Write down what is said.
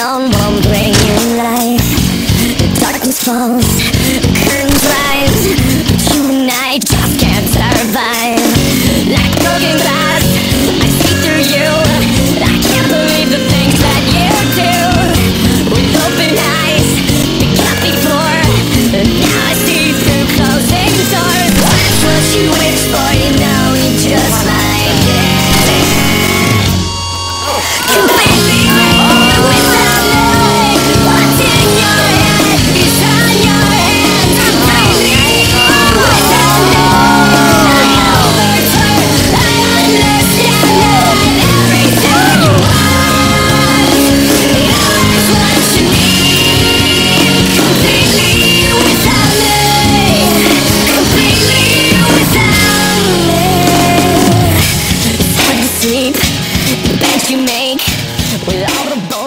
long that you make? With all the